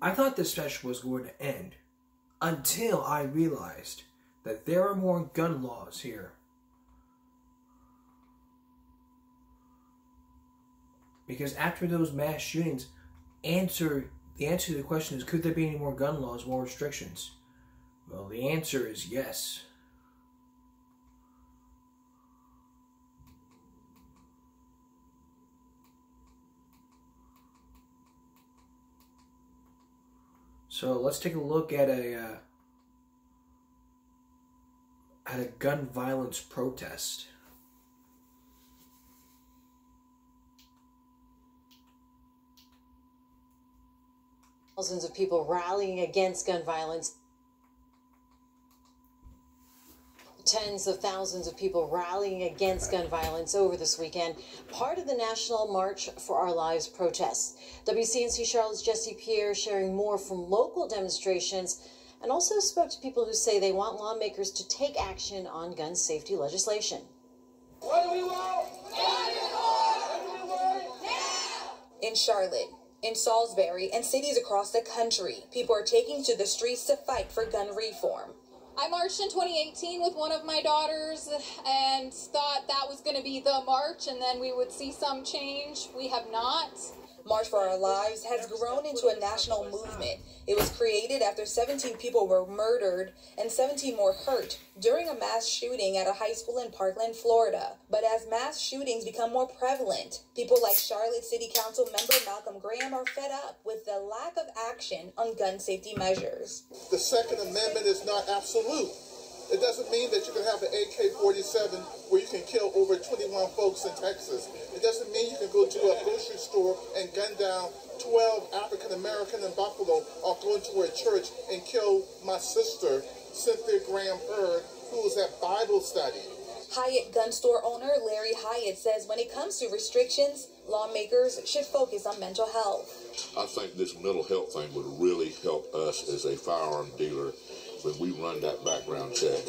I thought this special was going to end until I realized that there are more gun laws here. Because after those mass shootings, answer the answer to the question is could there be any more gun laws, more restrictions? Well, the answer is yes. So let's take a look at a uh, at a gun violence protest. Thousands of people rallying against gun violence. Tens of thousands of people rallying against gun violence over this weekend, part of the National March for Our Lives protests. WCNC Charlotte's Jesse Pierre sharing more from local demonstrations and also spoke to people who say they want lawmakers to take action on gun safety legislation. What do we want? In Charlotte, in Salisbury, and cities across the country, people are taking to the streets to fight for gun reform. I marched in 2018 with one of my daughters and thought that was going to be the march and then we would see some change. We have not. March for Our Lives has grown into a national movement. It was created after 17 people were murdered and 17 more hurt during a mass shooting at a high school in Parkland, Florida. But as mass shootings become more prevalent, people like Charlotte City Council member Malcolm Graham are fed up with the lack of action on gun safety measures. The Second Amendment is not absolute. It doesn't mean that you can have an AK-47 where you can kill over 21 folks in Texas. It doesn't mean you can go to a grocery store and gun down 12 African American in Buffalo or go into a church and kill my sister, Cynthia Graham Hurd, who was at Bible study. Hyatt gun store owner Larry Hyatt says when it comes to restrictions, lawmakers should focus on mental health. I think this mental health thing would really help us as a firearm dealer we run that background check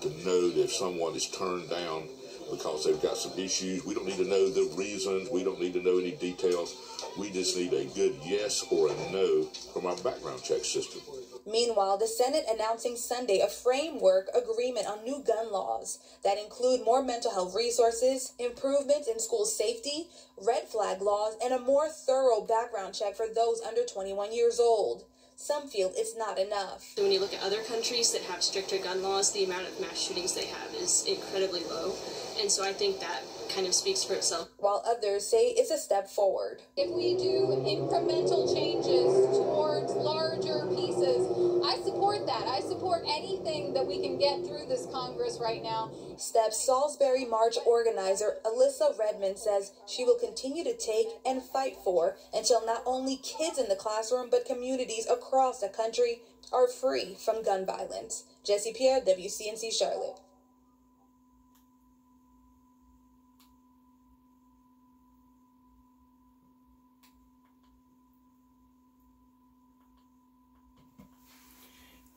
to know that if someone is turned down because they've got some issues, we don't need to know the reasons, we don't need to know any details. We just need a good yes or a no from our background check system. Meanwhile, the Senate announcing Sunday a framework agreement on new gun laws that include more mental health resources, improvements in school safety, red flag laws, and a more thorough background check for those under 21 years old. Some feel it's not enough. When you look at other countries that have stricter gun laws, the amount of mass shootings they have is incredibly low. And so I think that kind of speaks for itself. While others say it's a step forward. If we do incremental changes towards larger pieces, I support that. I support anything that we can get through this Congress right now. Step Salisbury March organizer Alyssa Redmond says she will continue to take and fight for until not only kids in the classroom but communities across the country are free from gun violence. Jesse Pierre, WCNC Charlotte.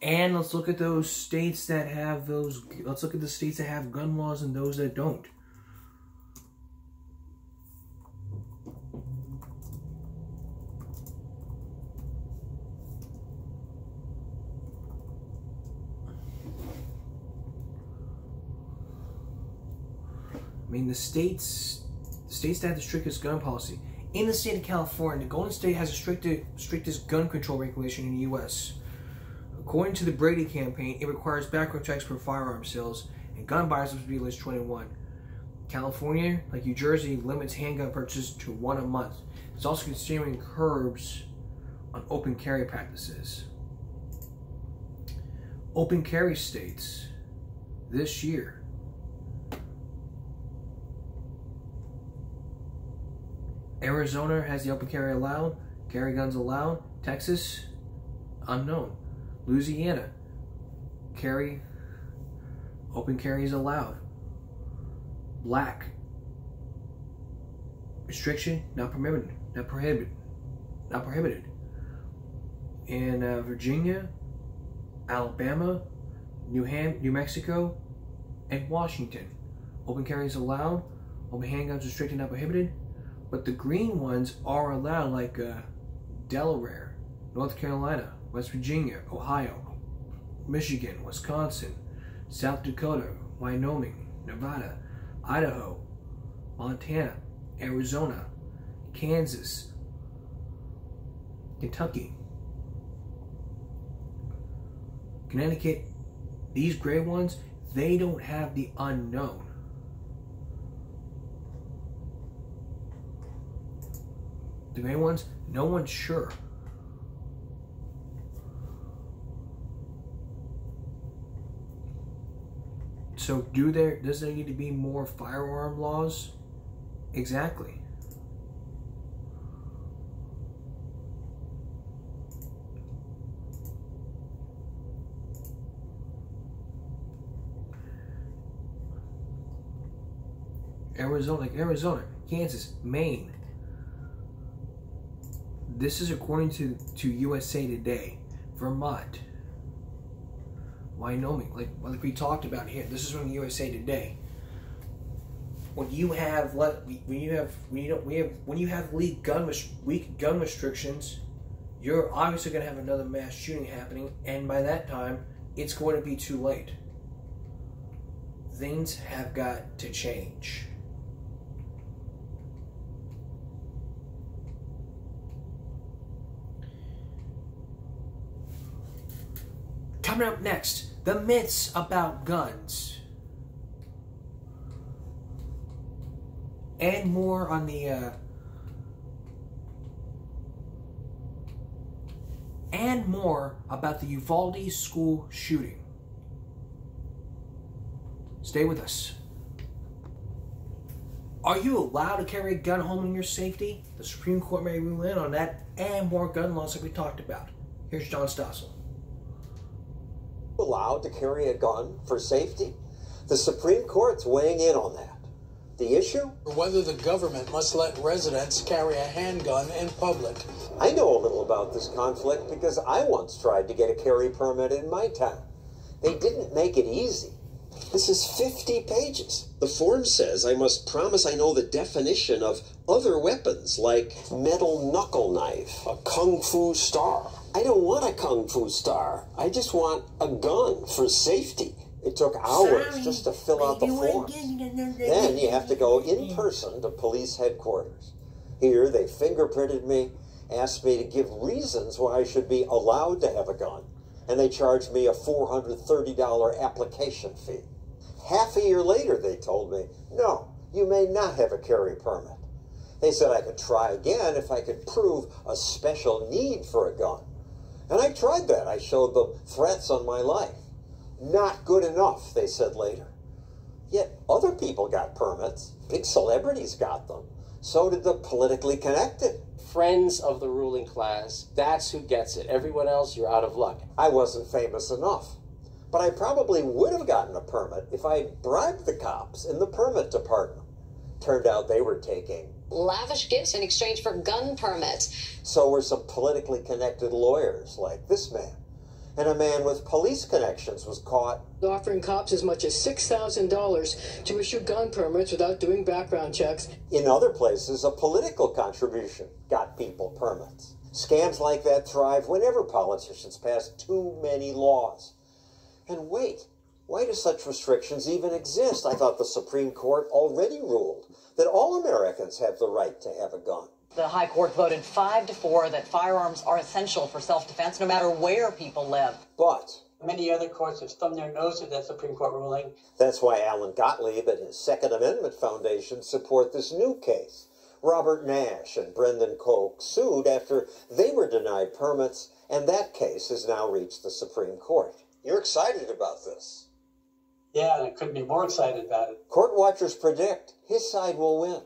And let's look at those states that have those. Let's look at the states that have gun laws and those that don't. I mean, the states, the states that have the strictest gun policy. In the state of California, the Golden State has the strictest, strictest gun control regulation in the U.S. According to the Brady campaign, it requires background checks for firearm sales, and gun buyers must be at least 21. California, like New Jersey, limits handgun purchases to one a month. It's also considering curbs on open carry practices. Open carry states this year. Arizona has the open carry allowed, carry guns allowed. Texas, unknown. Louisiana, carry, open carry is allowed. Black, restriction, not permitted, not prohibited, not prohibited. In uh, Virginia, Alabama, New Ham- New Mexico, and Washington, open carry is allowed. Open handguns restricted, not prohibited. But the green ones are allowed, like uh, Delaware, North Carolina, West Virginia, Ohio, Michigan, Wisconsin, South Dakota, Wyoming, Nevada, Idaho, Montana, Arizona, Kansas, Kentucky, Connecticut, these gray ones, they don't have the unknown. The gray ones, no one's sure. So do there does there need to be more firearm laws? Exactly. Arizona, like Arizona, Kansas, Maine. This is according to, to USA Today. Vermont, Wyoming, like like we talked about here. This is from USA Today. When you have let when you have when you don't we have when you have weak gun weak gun restrictions, you're obviously going to have another mass shooting happening, and by that time, it's going to be too late. Things have got to change. Coming up next, the myths about guns. And more on the uh, and more about the Uvalde school shooting. Stay with us. Are you allowed to carry a gun home in your safety? The Supreme Court may rule in on that and more gun laws that we talked about. Here's John Stossel allowed to carry a gun for safety? The Supreme Court's weighing in on that. The issue? Whether the government must let residents carry a handgun in public. I know a little about this conflict because I once tried to get a carry permit in my town. They didn't make it easy. This is 50 pages. The form says I must promise I know the definition of other weapons like metal knuckle knife, a kung fu star, I don't want a kung fu star. I just want a gun for safety. It took hours Sorry, just to fill out the forms. Then you have to go in person to police headquarters. Here they fingerprinted me, asked me to give reasons why I should be allowed to have a gun, and they charged me a $430 application fee. Half a year later, they told me, no, you may not have a carry permit. They said I could try again if I could prove a special need for a gun. And I tried that. I showed them threats on my life. Not good enough, they said later. Yet other people got permits. Big celebrities got them. So did the politically connected. Friends of the ruling class, that's who gets it. Everyone else, you're out of luck. I wasn't famous enough. But I probably would have gotten a permit if I bribed the cops in the permit department. Turned out they were taking lavish gifts in exchange for gun permits. So were some politically connected lawyers like this man. And a man with police connections was caught offering cops as much as $6,000 to issue gun permits without doing background checks. In other places, a political contribution got people permits. Scams like that thrive whenever politicians pass too many laws. And wait, why do such restrictions even exist? I thought the Supreme Court already ruled that all Americans have the right to have a gun. The High Court voted 5 to 4 that firearms are essential for self defense no matter where people live. But Many other courts have thumbed their nose at that Supreme Court ruling. That's why Alan Gottlieb and his Second Amendment Foundation support this new case. Robert Nash and Brandon Koch sued after they were denied permits, and that case has now reached the Supreme Court. You're excited about this. Yeah, and I couldn't be more excited about it. Court watchers predict his side will win,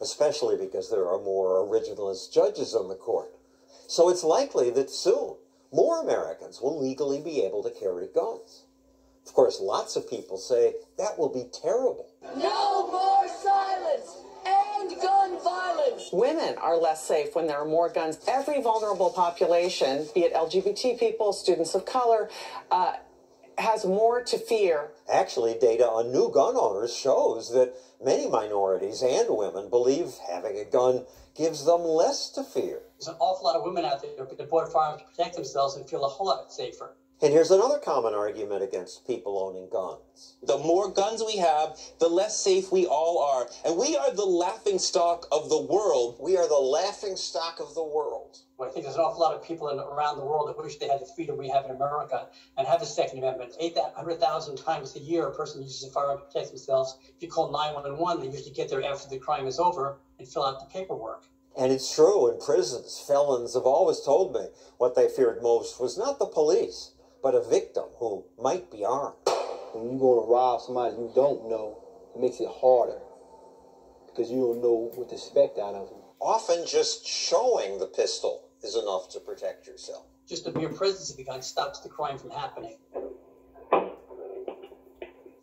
especially because there are more originalist judges on the court. So it's likely that soon more Americans will legally be able to carry guns. Of course, lots of people say that will be terrible. No more silence and gun violence. Women are less safe when there are more guns. Every vulnerable population, be it LGBT people, students of color, uh, has more to fear. Actually, data on new gun owners shows that many minorities and women believe having a gun gives them less to fear. There's an awful lot of women out there that bought firearms to protect themselves and feel a whole lot safer. And here's another common argument against people owning guns. The more guns we have, the less safe we all are. And we are the laughing stock of the world. We are the laughing stock of the world. Well, I think there's an awful lot of people in, around the world that wish they had the freedom we have in America and have the Second Amendment. 800,000 times a year, a person uses a firearm to protect themselves. If you call 911, they usually get there after the crime is over and fill out the paperwork. And it's true, in prisons, felons have always told me what they feared most was not the police, but a victim who might be armed. When you go to rob somebody you don't know, it makes it harder because you don't know what to expect out of them. Often just showing the pistol is enough to protect yourself. Just the mere presence of the gun stops the crime from happening.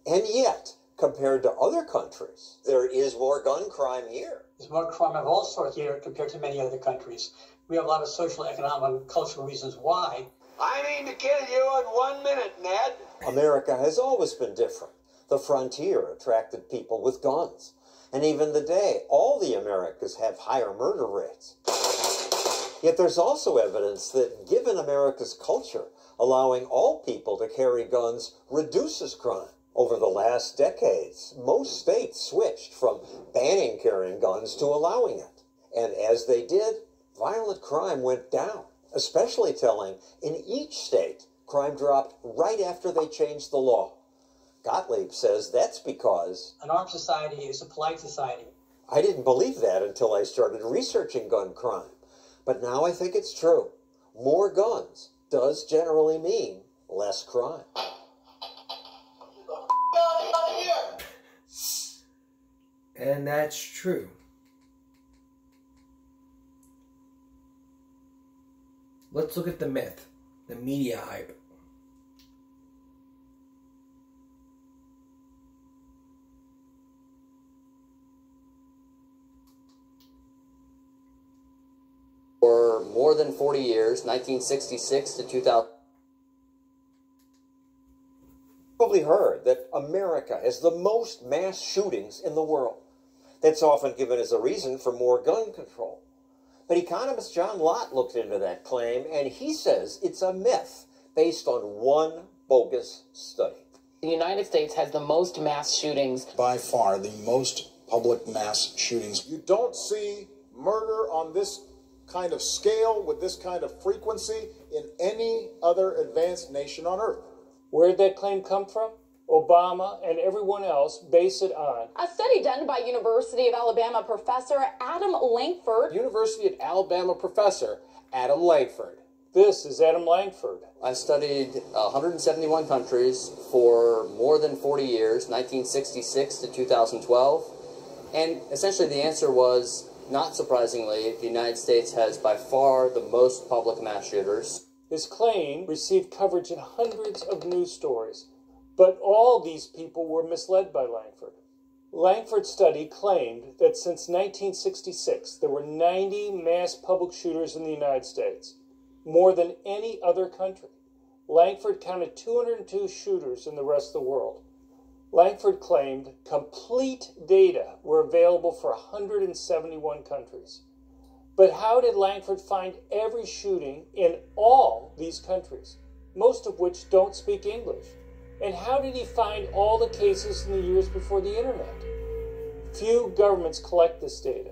And yet, compared to other countries, there is more gun crime here. There's more crime of all sorts here compared to many other countries. We have a lot of social, economic, and cultural reasons why. I mean to kill you in one minute, Ned. America has always been different. The frontier attracted people with guns. And even today, all the Americas have higher murder rates. Yet there's also evidence that given America's culture, allowing all people to carry guns reduces crime. Over the last decades, most states switched from banning carrying guns to allowing it. And as they did, violent crime went down. Especially telling, in each state, crime dropped right after they changed the law. Gottlieb says that's because an armed society is a polite society. I didn't believe that until I started researching gun crime. But now I think it's true. More guns does generally mean less crime. And that's true. Let's look at the myth, the media hype. For more than 40 years, 1966 to 2000. Probably heard that America has the most mass shootings in the world. That's often given as a reason for more gun control. But economist John Lott looked into that claim, and he says it's a myth based on one bogus study. The United States has the most mass shootings. By far, the most public mass shootings. You don't see murder on this kind of scale with this kind of frequency in any other advanced nation on earth. Where did that claim come from? Obama and everyone else base it on. A study done by University of Alabama professor Adam Lankford. University of Alabama professor Adam Lankford. This is Adam Lankford. I studied 171 countries for more than 40 years, 1966 to 2012. And essentially the answer was, not surprisingly, the United States has by far the most public mass shooters. His claim received coverage in hundreds of news stories. But all these people were misled by Lankford. Lankford's study claimed that since 1966, there were 90 mass public shooters in the United States, more than any other country. Lankford counted 202 shooters in the rest of the world. Lankford claimed complete data were available for 171 countries. But how did Lankford find every shooting in all these countries, most of which don't speak English? And how did he find all the cases in the years before the internet? Few governments collect this data.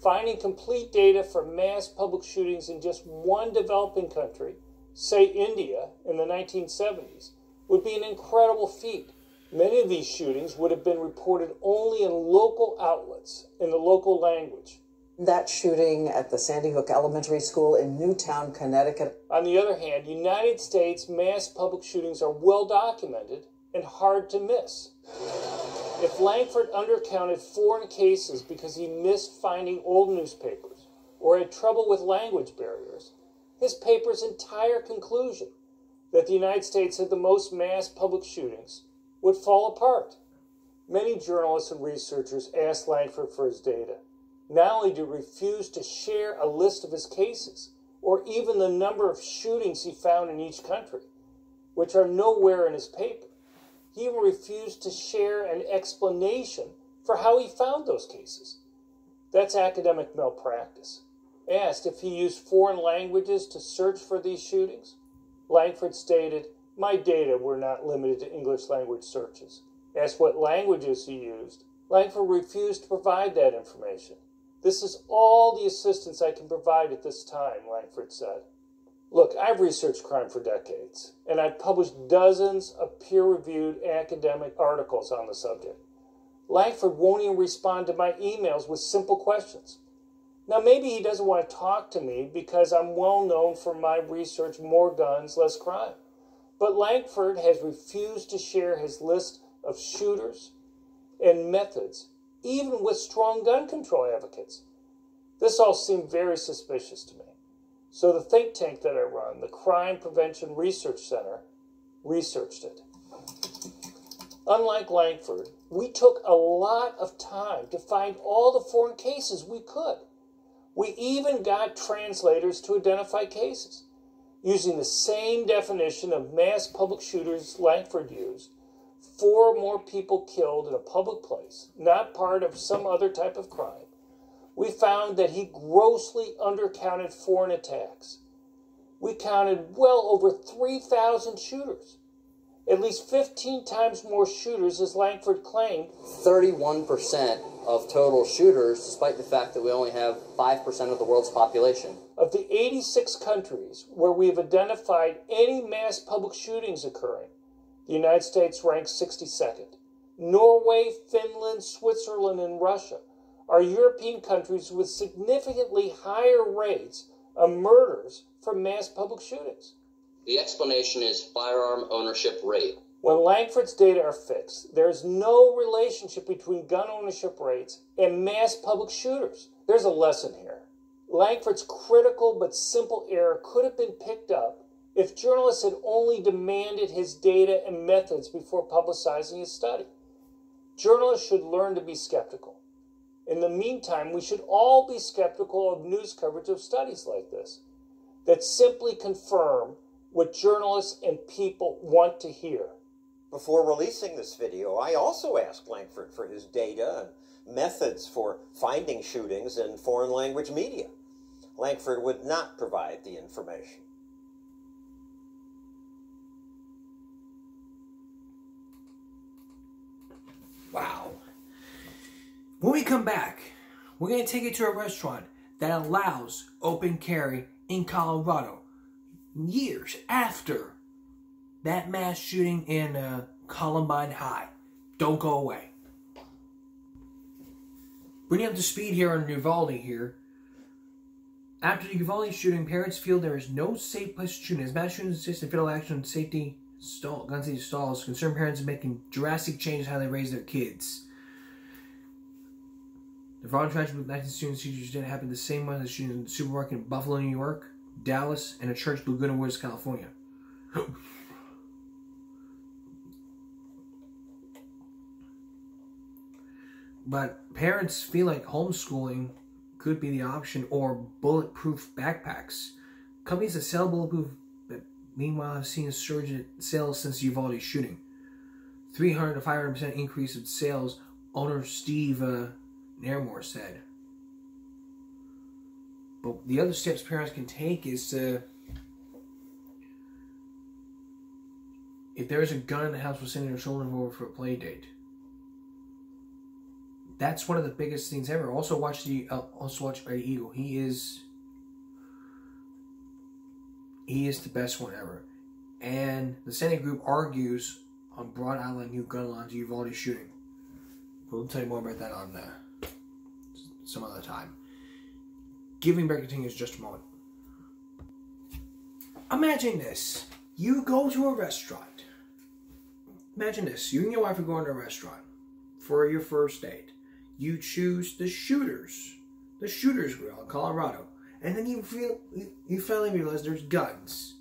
Finding complete data for mass public shootings in just one developing country, say India in the 1970s, would be an incredible feat. Many of these shootings would have been reported only in local outlets, in the local language. That shooting at the Sandy Hook Elementary School in Newtown, Connecticut. On the other hand, United States mass public shootings are well documented and hard to miss. If Lankford undercounted foreign cases because he missed finding old newspapers or had trouble with language barriers, his paper's entire conclusion that the United States had the most mass public shootings would fall apart. Many journalists and researchers asked Lankford for his data not only to refuse to share a list of his cases or even the number of shootings he found in each country, which are nowhere in his paper, he even refused to share an explanation for how he found those cases. That's academic malpractice. Asked if he used foreign languages to search for these shootings, Lankford stated, My data were not limited to English language searches. Asked what languages he used, Lankford refused to provide that information. This is all the assistance I can provide at this time, Lankford said. Look, I've researched crime for decades, and I've published dozens of peer reviewed academic articles on the subject. Lankford won't even respond to my emails with simple questions. Now, maybe he doesn't want to talk to me because I'm well known for my research more guns, less crime. But Lankford has refused to share his list of shooters and methods, even with strong gun control advocates. This all seemed very suspicious to me. So the think tank that I run, the Crime Prevention Research Center, researched it. Unlike Lankford, we took a lot of time to find all the foreign cases we could. We even got translators to identify cases. Using the same definition of mass public shooters Lankford used, four more people killed in a public place, not part of some other type of crime, we found that he grossly undercounted foreign attacks. We counted well over 3,000 shooters, at least 15 times more shooters as Lankford claimed. 31% of total shooters, despite the fact that we only have 5% of the world's population. Of the 86 countries where we have identified any mass public shootings occurring, the United States ranks 62nd. Norway, Finland, Switzerland, and Russia are European countries with significantly higher rates of murders from mass public shootings. The explanation is firearm ownership rate. When Lankford's data are fixed, there is no relationship between gun ownership rates and mass public shooters. There's a lesson here. Lankford's critical but simple error could have been picked up if journalists had only demanded his data and methods before publicizing his study. Journalists should learn to be skeptical. In the meantime, we should all be skeptical of news coverage of studies like this that simply confirm what journalists and people want to hear. Before releasing this video, I also asked Lankford for his data and methods for finding shootings in foreign language media. Lankford would not provide the information. Wow. When we come back, we're going to take you to a restaurant that allows open carry in Colorado years after that mass shooting in uh, Columbine High. Don't go away. Bringing up to speed here on Uvalde here. After the Uvalde shooting, parents feel there is no safe place to shoot. As mass shootings assist in fatal action safety stall, gun safety stalls, concerned parents are making drastic changes how they raise their kids. The violent tragedy with 19 student seizures didn't happen the same way as the shooting in the supermarket in Buffalo, New York, Dallas, and a church in Laguna Woods, California. but parents feel like homeschooling could be the option or bulletproof backpacks. Companies that sell bulletproof, meanwhile I've seen a surge in sales since Uvalde shooting. 300 to 500% increase in sales, owner Steve uh, Nairmore said. But the other steps parents can take is to, if there's a gun in the house, we're sending our children over for a play date. That's one of the biggest things ever. Also watch the uh, also watch Eddie Eagle. He is he is the best one ever. And the Senate group argues on Broad Island new gun lines you've already shooting. We'll tell you more about that on uh, some other time. Giving back continues just a moment. Imagine this. You go to a restaurant. Imagine this. You and your wife are going to a restaurant for your first date. You choose the shooters. The shooters grill in Colorado. And then you feel you finally realize there's guns.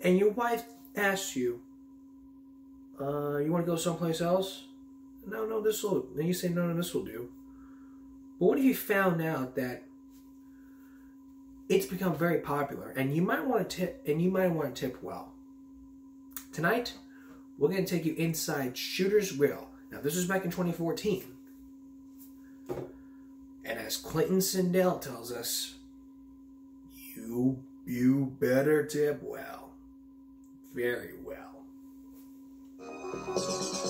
And your wife asks you, uh, you want to go someplace else? No, no, this will. Then you say, no, no, this will do. But what if you found out that it's become very popular, and you might want to tip, and you might want to tip well. Tonight, we're going to take you inside Shooter's Grill. Now, this was back in 2014, And as Clayton Sandell tells us, you you better tip well. Very well.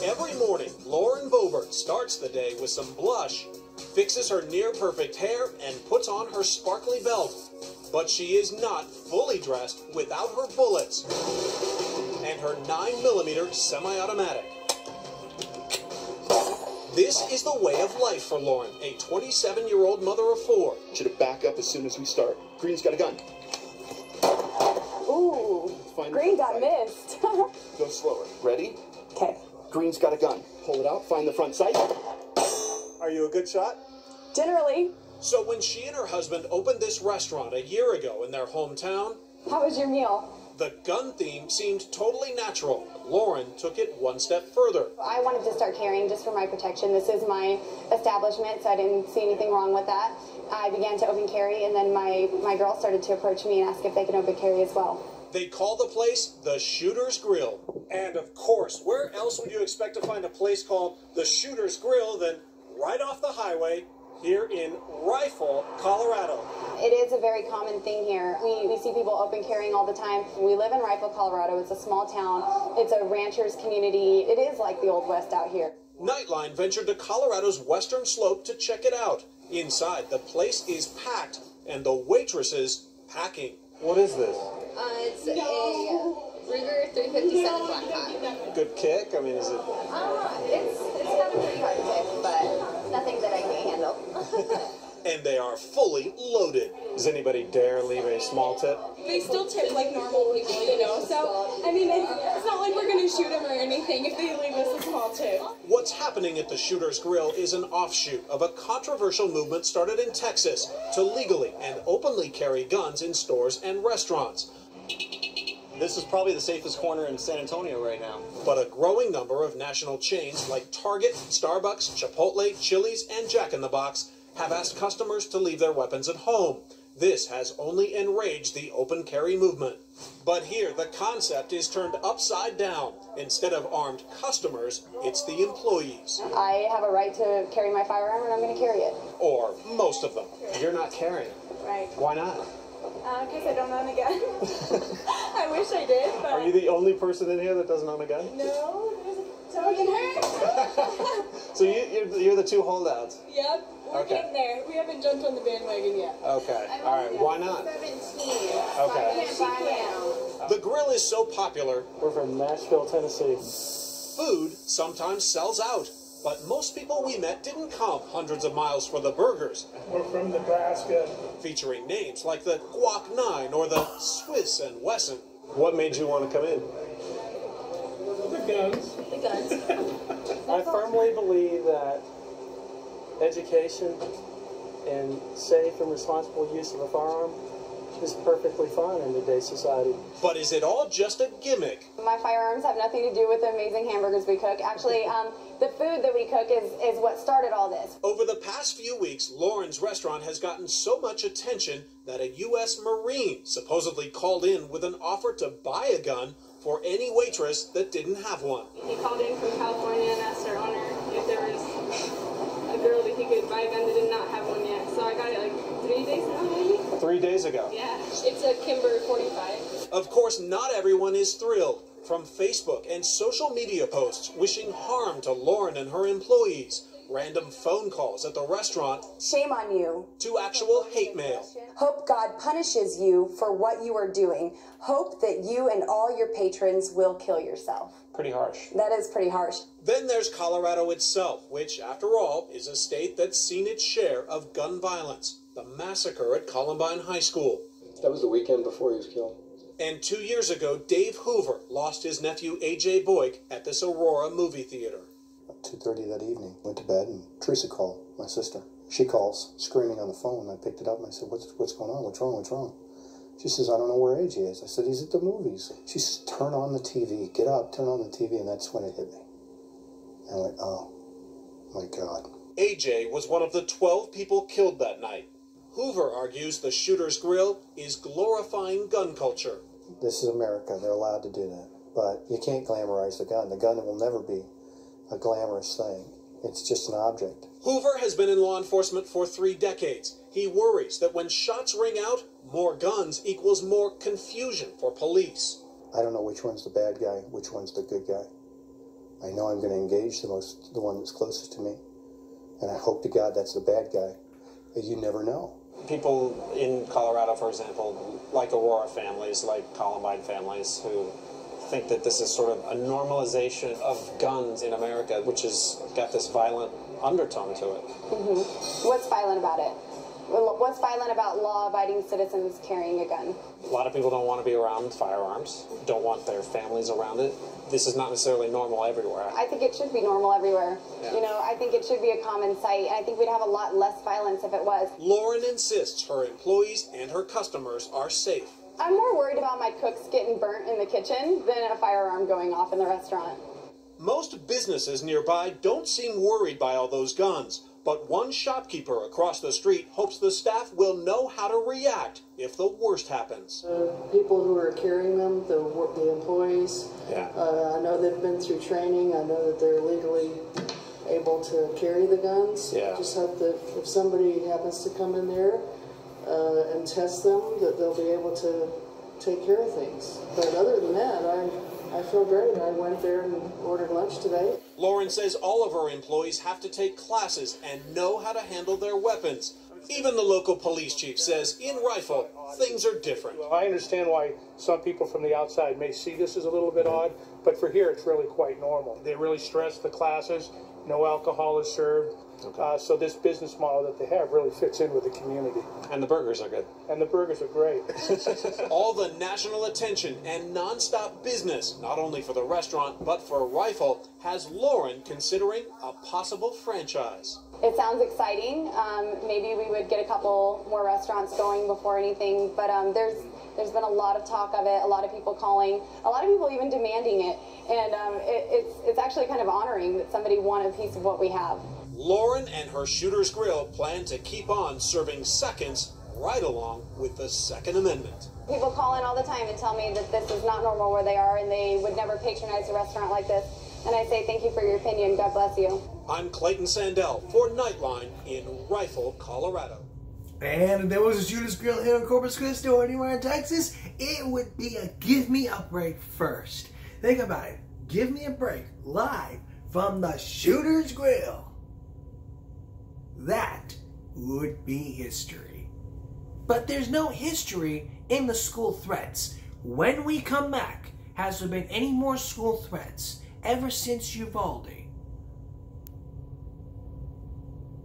Every morning, Lauren Boebert starts the day with some blush, fixes her near perfect hair, and puts on her sparkly belt. But she is not fully dressed without her bullets and her 9mm semi automatic. This is the way of life for Lauren, a 27 year old mother of four. Should have back up as soon as we start. Green's got a gun. Ooh, Find green the got front missed. Go slower. Ready? Okay. Green's got a gun. Pull it out. Find the front sight. Are you a good shot? Generally. So when she and her husband opened this restaurant a year ago in their hometown, How was your meal? The gun theme seemed totally natural. Lauren took it one step further. I wanted to start carrying just for my protection. This is my establishment, so I didn't see anything wrong with that. I began to open carry, and then my, my girls started to approach me and ask if they could open carry as well. They call the place the Shooter's Grill. And of course, where else would you expect to find a place called the Shooter's Grill than right off the highway here in Rifle, Colorado? It is a very common thing here. We, we see people open carrying all the time. We live in Rifle, Colorado. It's a small town. It's a rancher's community. It is like the Old West out here. Nightline ventured to Colorado's western slope to check it out. Inside, the place is packed, and the waitresses packing. What is this? Uh, it's a Ruger 357 Black Hawk. Good kick? I mean, is it? Uh, it's, it's got a pretty hard kick, but nothing that I can't handle. And they are fully loaded. Does anybody dare leave a small tip? They still tip like normal people, you know. So I mean, it's not like we're gonna shoot them or anything if they leave us a small tip. What's happening at the Shooter's Grill is an offshoot of a controversial movement started in Texas to legally and openly carry guns in stores and restaurants. This is probably the safest corner in San Antonio right now. But a growing number of national chains like Target, Starbucks, Chipotle, Chili's, and Jack in the Box have asked customers to leave their weapons at home. This has only enraged the open carry movement. But here, the concept is turned upside down. Instead of armed customers, it's the employees. I have a right to carry my firearm, and I'm going to carry it. Or most of them. You're not carrying. Right. Why not? Uh, because I don't own a gun. I wish I did, but Are you the only person in here that doesn't own a gun? no. There's a token her. So you, you're, you're the two holdouts. yep. We're Okay. getting there. We haven't jumped on the bandwagon yet. Okay. All right. Why not? 17. Okay. The grill is so popular. We're from Nashville, Tennessee. Food sometimes sells out. But most people we met didn't come hundreds of miles for the burgers. We're from Nebraska. Featuring names like the Guac 9 or the Swiss and Wesson. What made you want to come in? The guns. The guns. I firmly believe that education and safe and responsible use of a firearm is perfectly fine in today's society. But is it all just a gimmick? My firearms have nothing to do with the amazing hamburgers we cook. Actually, um, the food that we cook is, is what started all this. Over the past few weeks, Lauren's restaurant has gotten so much attention that a U.S. Marine supposedly called in with an offer to buy a gun for any waitress that didn't have one. He called in from California and asked our owner if there was a girl that he could buy a gun that did not have one yet. So I got it like three days ago, maybe. Three days ago. Yeah. It's a Kimber 45. Of course, not everyone is thrilled. From Facebook and social media posts wishing harm to Lauren and her employees, random phone calls at the restaurant, Shame on you. to actual hate mail. Hope God punishes you for what you are doing. Hope that you and all your patrons will kill yourself. Pretty harsh. That is pretty harsh. Then there's Colorado itself, which, after all, is a state that's seen its share of gun violence. The massacre at Columbine High School. That was the weekend before he was killed. And two years ago, Dave Hoover lost his nephew A.J. Boik at this Aurora movie theater. 2.30 that evening, went to bed, and Teresa called, my sister. She calls, screaming on the phone. I picked it up and I said, what's, what's going on? What's wrong? What's wrong? She says, I don't know where AJ is. I said, he's at the movies. She says, turn on the TV. Get up, turn on the TV. And that's when it hit me. I went, oh, my God. AJ was one of the 12 people killed that night. Hoover argues the shooter's grill is glorifying gun culture. This is America. They're allowed to do that. But you can't glamorize the gun. The gun will never be a glamorous thing. It's just an object. Hoover has been in law enforcement for three decades. He worries that when shots ring out, more guns equals more confusion for police. I don't know which one's the bad guy, which one's the good guy. I know I'm going to engage the most, the one that's closest to me, and I hope to God that's the bad guy. You never know. People in Colorado, for example, like Aurora families, like Columbine families, who think that this is sort of a normalization of guns in America, which has got this violent undertone to it. hmm What's violent about it? What's violent about law-abiding citizens carrying a gun? A lot of people don't want to be around firearms, don't want their families around it. This is not necessarily normal everywhere. I think it should be normal everywhere. Yeah. You know, I think it should be a common sight, and I think we'd have a lot less violence if it was. Lauren insists her employees and her customers are safe. I'm more worried about my cooks getting burnt in the kitchen than a firearm going off in the restaurant. Most businesses nearby don't seem worried by all those guns, but one shopkeeper across the street hopes the staff will know how to react if the worst happens. The people who are carrying them, the, the employees, Yeah. uh, I know they've been through training. I know that they're legally able to carry the guns. Yeah. Just hope that if somebody happens to come in there uh, and test them, that they'll be able to take care of things. But other than that, I, I feel great. I went there and ordered lunch today. Lauren says all of her employees have to take classes and know how to handle their weapons. Even the local police chief says in Rifle, things are different. Well, I understand why some people from the outside may see this as a little bit odd, but for here it's really quite normal. They really stress the classes, no alcohol is served. Uh, so this business model that they have really fits in with the community. And the burgers are good. And the burgers are great. All the national attention and nonstop business, not only for the restaurant but for Rifle, has Lauren considering a possible franchise. It sounds exciting. Um, maybe we would get a couple more restaurants going before anything, but um, there's there's been a lot of talk of it. A lot of people calling. A lot of people even demanding it, and um, it, it's it's actually kind of honoring that somebody want a piece of what we have. Lauren and her Shooter's Grill plan to keep on serving seconds right along with the Second Amendment. People call in all the time and tell me that this is not normal where they are, and they would never patronize a restaurant like this. And I say thank you for your opinion. God bless you. I'm Clayton Sandell for Nightline in Rifle, Colorado. And if there was a Shooter's Grill here in Corpus Christi or anywhere in Texas, it would be a Give Me a Break first. Think about it. Give Me a Break live from the Shooter's Grill. That would be history. But there's no history in the school threats. When we come back, has there been any more school threats ever since Uvalde?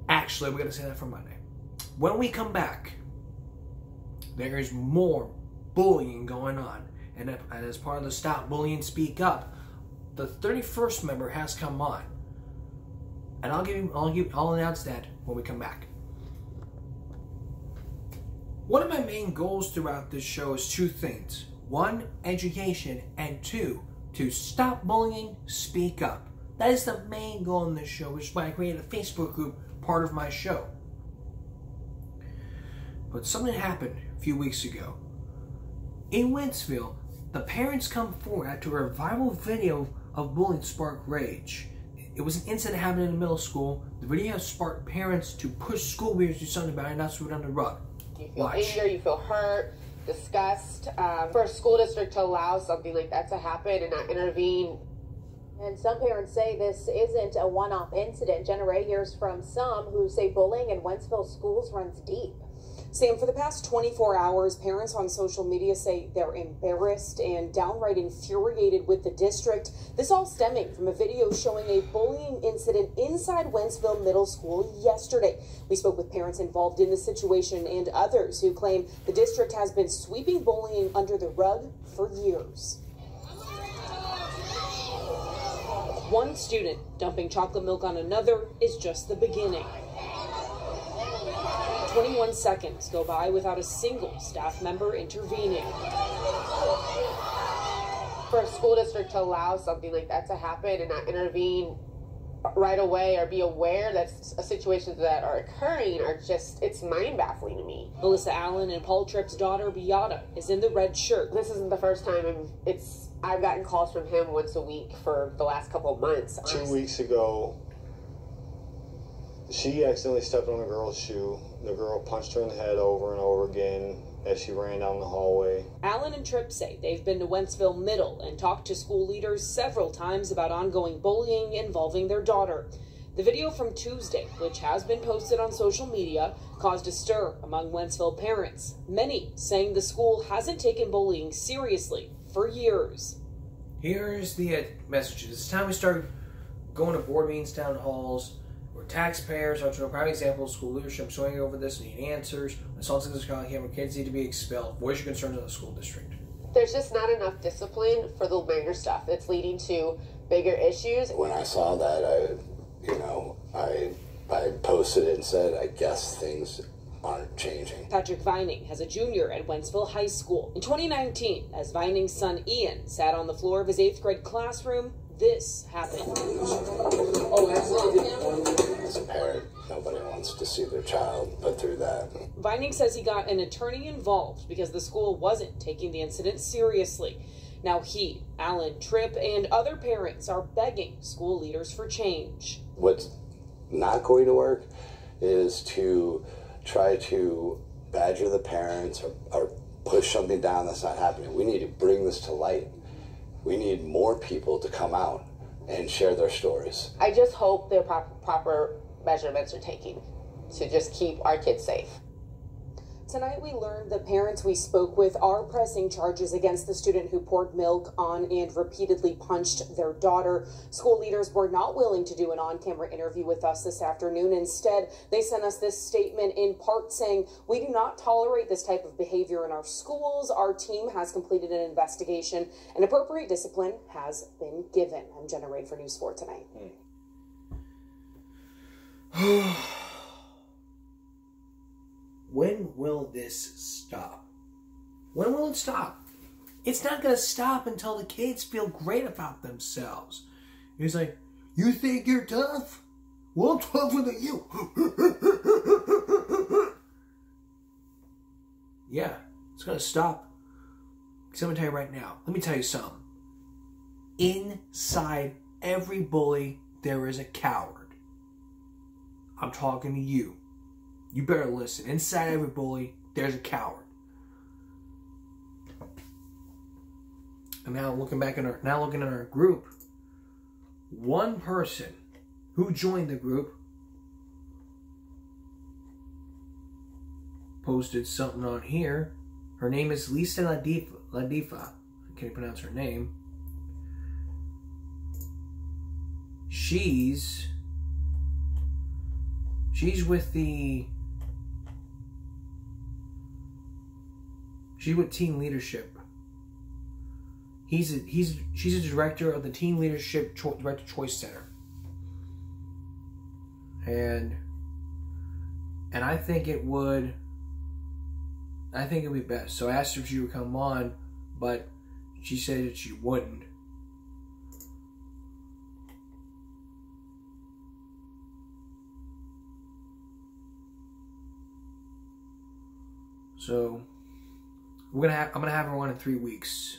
Actually, we're going to say that for Monday. When we come back, there is more bullying going on. And, as part of the Stop Bullying Speak Up, the 31st member has come on. And I'll give you, I'll give, I'll announce that when we come back. One of my main goals throughout this show is two things. One, education, and two, to stop bullying, speak up. That is the main goal in this show, which is why I created a Facebook group, part of my show. But something happened a few weeks ago. In Wentzville, the parents come forward after a viral video of bullying sparked rage. It was an incident happening in middle school. The video sparked parents to push school leaders to do something about it, not sweep it under the rug. You feel Watch. anger, you feel hurt, disgust. Um, for a school district to allow something like that to happen and not intervene. And some parents say this isn't a one off incident. Jenna Ray hears from some who say bullying in Wentzville schools runs deep. Sam, for the past 24 hours, parents on social media say they're embarrassed and downright infuriated with the district. This all stemming from a video showing a bullying incident inside Wentzville Middle School yesterday. We spoke with parents involved in the situation and others who claim the district has been sweeping bullying under the rug for years. One student dumping chocolate milk on another is just the beginning. 21 seconds go by without a single staff member intervening. For a school district to allow something like that to happen and not intervene right away or be aware that situations that are occurring are just, it's mind baffling to me. Melissa Allen and Paul Tripp's daughter, Beata, is in the red shirt. This isn't the first time and it's, I've gotten calls from him once a week for the last couple of months. Two weeks ago, She accidentally stepped on a girl's shoe. The girl punched her in the head over and over again as she ran down the hallway. Allen and Tripp say they've been to Wentzville Middle and talked to school leaders several times about ongoing bullying involving their daughter. The video from Tuesday, which has been posted on social media, caused a stir among Wentzville parents, many saying the school hasn't taken bullying seriously for years. Here's the messages. It's time we start going to board meetings, town halls, where taxpayers are to a prime example, of school leadership swinging over this, need answers. Assaults in this college camp, kids need to be expelled. Voice your concerns in the school district. There's just not enough discipline for the minor stuff. It's leading to bigger issues. When I saw that, I, you know, I, I posted it and said, I guess things aren't changing. Patrick Vining has a junior at Wentzville High School. In 2019, as Vining's son Ian sat on the floor of his eighth grade classroom, this happened. Oh, As a parent, nobody wants to see their child put through that. Vining says he got an attorney involved because the school wasn't taking the incident seriously. Now he, Alan Tripp, and other parents are begging school leaders for change. What's not going to work is to try to badger the parents or, or push something down that's not happening. We need to bring this to light. We need more people to come out and share their stories. I just hope the proper, proper measurements are taking to just keep our kids safe. Tonight, we learned the parents we spoke with are pressing charges against the student who poured milk on and repeatedly punched their daughter. School leaders were not willing to do an on camera interview with us this afternoon. Instead, they sent us this statement in part saying, We do not tolerate this type of behavior in our schools. Our team has completed an investigation and appropriate discipline has been given. I'm Jenna Ray for News 4 tonight. Hmm. when will this stop? When will it stop? It's not going to stop until the kids feel great about themselves. He's like, You think you're tough? Well, I'm tougher than you. yeah, it's going to stop. Because I'm going to tell you right now. Let me tell you something. Inside every bully, there is a coward. I'm talking to you. You better listen. Inside every bully, there's a coward. And now looking back at our now looking at our group, one person who joined the group posted something on here. Her name is Lisa Ladifa. Ladifa. I can't pronounce her name. She's she's with the She's with Teen Leadership. He's a, he's she's a director of the Teen Leadership Cho- Director Choice Center, and and I think it would. I think it would be best. So I asked her if she would come on, but she said that she wouldn't. So we're gonna have I'm gonna have her on in three weeks.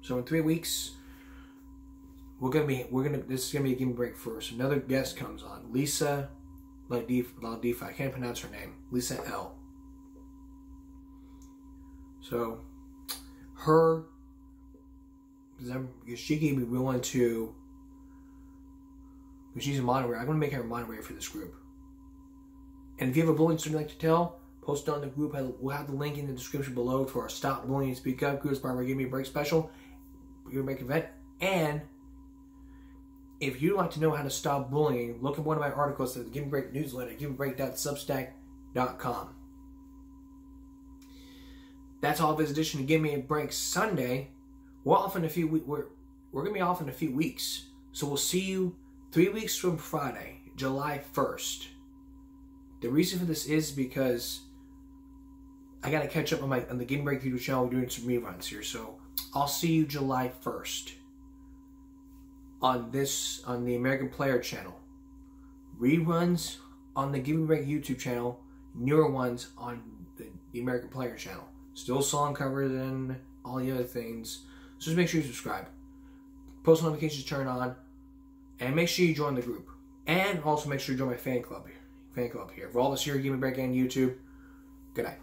So in three weeks, we're gonna be we're gonna this is gonna be a game break first. Another guest comes on, Lisa Ladifa. I can't pronounce her name. Lisa L. So her because she gave me willing to because she's a moderator. I'm gonna make her a moderator for this group. And if you have a bullying story you'd like to tell, Post on the group. We'll have the link in the description below for our Stop Bullying Speak Up group. Part of Give Me a Break special. Your Break event. And if you'd like to know how to stop bullying, look at one of my articles at the Give Me a Break newsletter, givemebreak.substack.com. That's all this edition of Give Me a Break Sunday. We're off in a few weeks. We're, we're going to be off in a few weeks. So we'll see you three weeks from Friday, July 1st. The reason for this is because I gotta catch up on my on the Game Break YouTube channel. We're doing some reruns here, so I'll see you July first on this on the American Player channel. Reruns on the Give Me Break YouTube channel, newer ones on the, the American Player channel. Still song covers and all the other things. So just make sure you subscribe. Post notifications turn on. And make sure you join the group. And also make sure you join my fan club here. fan club here. For all the Sierra Gaming Break on YouTube, good night.